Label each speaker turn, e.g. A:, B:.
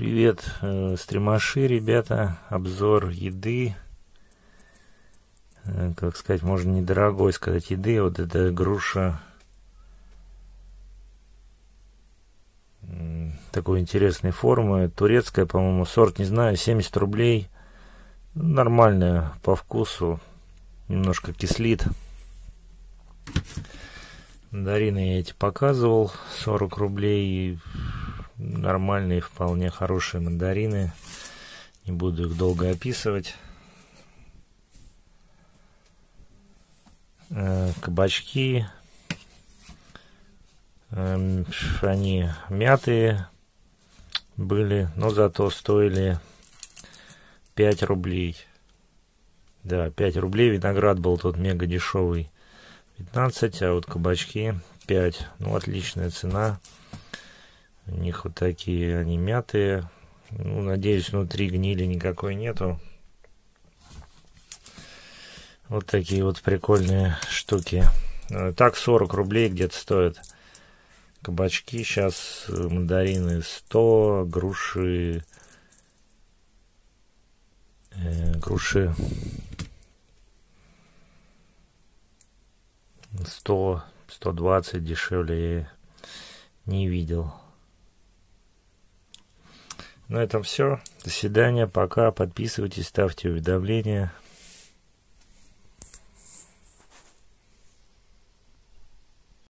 A: Привет, э, стримаши, ребята. Обзор еды. Э, как сказать, можно недорогой сказать еды. Вот эта груша. Такой интересной формы. Турецкая, по-моему, сорт, не знаю, 70 рублей. Нормальная по вкусу. Немножко кислит. Дарины я эти показывал. 40 рублей нормальные, вполне хорошие мандарины. Не буду их долго описывать. Э, кабачки. Эм, они мятые были, но зато стоили 5 рублей. Да, 5 рублей. Виноград был тут мега дешевый. 15, а вот кабачки 5. Ну, отличная цена. У них вот такие, они мятые. Ну, надеюсь, внутри гнили никакой нету. Вот такие вот прикольные штуки. Э, так 40 рублей где-то стоят. Кабачки сейчас, э, мандарины 100, груши... Э, груши 100, 120 дешевле я не видел. На этом все. До свидания. Пока. Подписывайтесь, ставьте уведомления.